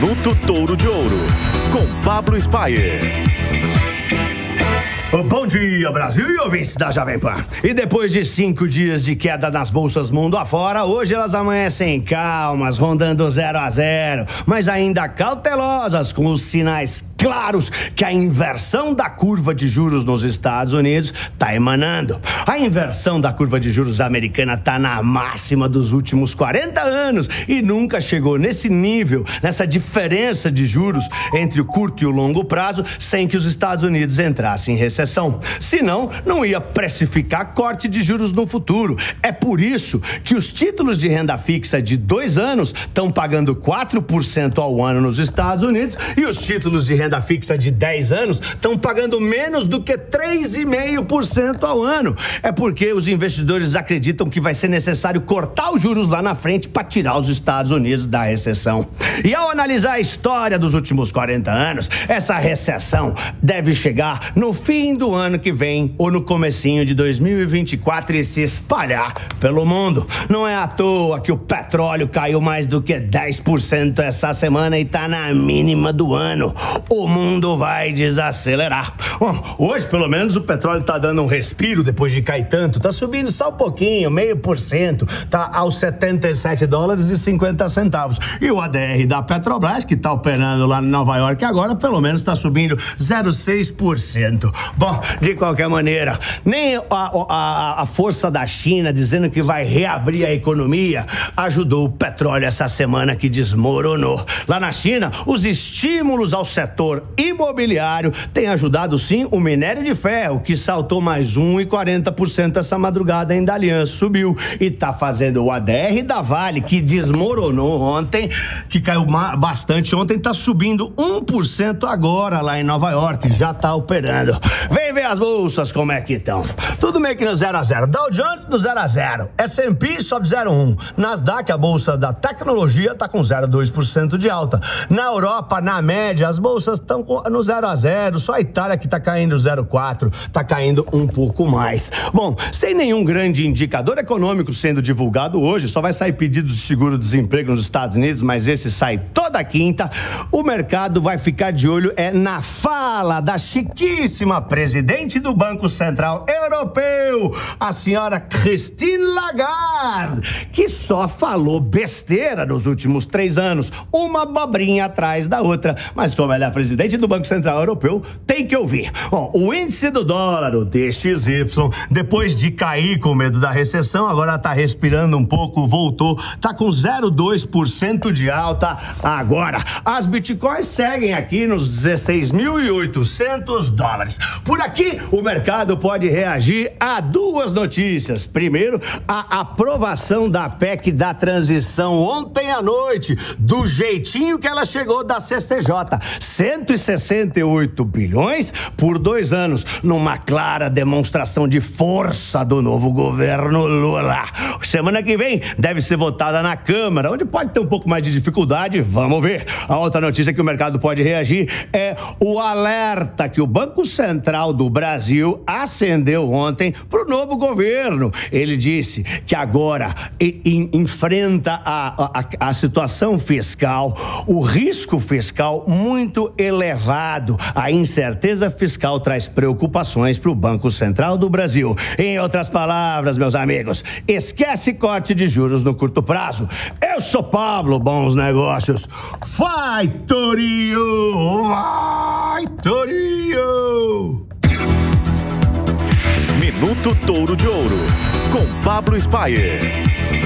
Minuto Touro de Ouro, com Pablo Spayer. Bom dia, Brasil e ouvintes da Jovem Pan. E depois de cinco dias de queda nas bolsas mundo afora, hoje elas amanhecem calmas, rondando zero a zero, mas ainda cautelosas com os sinais claros que a inversão da curva de juros nos Estados Unidos está emanando. A inversão da curva de juros americana está na máxima dos últimos 40 anos e nunca chegou nesse nível, nessa diferença de juros entre o curto e o longo prazo, sem que os Estados Unidos entrassem em recessão. Senão, não ia precificar corte de juros no futuro. É por isso que os títulos de renda fixa de dois anos estão pagando 4% ao ano nos Estados Unidos e os títulos de renda renda fixa de 10 anos estão pagando menos do que 3,5% ao ano. É porque os investidores acreditam que vai ser necessário cortar os juros lá na frente para tirar os Estados Unidos da recessão. E ao analisar a história dos últimos 40 anos, essa recessão deve chegar no fim do ano que vem ou no comecinho de 2024 e se espalhar pelo mundo. Não é à toa que o petróleo caiu mais do que 10% essa semana e está na mínima do ano. O mundo vai desacelerar. Bom, hoje, pelo menos, o petróleo está dando um respiro depois de cair tanto. Está subindo só um pouquinho, meio por cento. Está aos 77 dólares e 50 centavos. E o ADR da Petrobras, que está operando lá em Nova York agora, pelo menos está subindo 0,6%. Bom, de qualquer maneira, nem a, a, a força da China dizendo que vai reabrir a economia ajudou o petróleo essa semana que desmoronou. Lá na China, os estímulos ao setor imobiliário tem ajudado sim o minério de ferro, que saltou mais 1,40% essa madrugada a Aliança subiu e está fazendo o ADR da Vale, que desmoronou ontem, que caiu bastante ontem, está subindo 1% agora lá em Nova York, já está operando. Vem ver as bolsas como é que estão. Tudo meio que no 0 a 0. Dow Jones do 0 a 0. S&P sobe 0,1. Nasdaq, a bolsa da tecnologia, está com 0,2% de alta. Na Europa, na média, as bolsas estão no 0 a 0 só a Itália que está caindo 0,4, está caindo um pouco mais. Bom, sem nenhum grande indicador econômico sendo divulgado hoje, só vai sair pedido de seguro-desemprego nos Estados Unidos, mas esse sai toda quinta. O mercado vai ficar de olho é na fala da chiquíssima presidente do Banco Central Europeu, a senhora Christine Lagarde, que só falou besteira nos últimos três anos, uma abobrinha atrás da outra. Mas como ela é presidente do Banco Central Europeu, tem que ouvir. Ó, o índice do dólar, o DXY, depois de cair com medo da recessão, agora está respirando um pouco, voltou, está com 0,2% de alta agora. As bitcoins seguem aqui nos 16.800 dólares. Por aqui, o mercado pode reagir a duas notícias. Primeiro, a aprovação da PEC da transição ontem à noite, do jeitinho que ela chegou da CCJ. 168 bilhões por dois anos, numa clara demonstração de força do novo governo Lula. Semana que vem deve ser votada na Câmara, onde pode ter um pouco mais de dificuldade, vamos ver. A outra notícia que o mercado pode reagir é o alerta que o Banco Central do Brasil acendeu ontem para o novo governo. Ele disse que agora enfrenta a, a, a situação fiscal, o risco fiscal muito elevado. A incerteza fiscal traz preocupações para o Banco Central do Brasil. Em outras palavras, meus amigos, esquece corte de juros no curto prazo. Eu sou Pablo Bons Negócios. Vai, Torinho! Vai, Torinho! Minuto Touro de Ouro, com Pablo Spayer.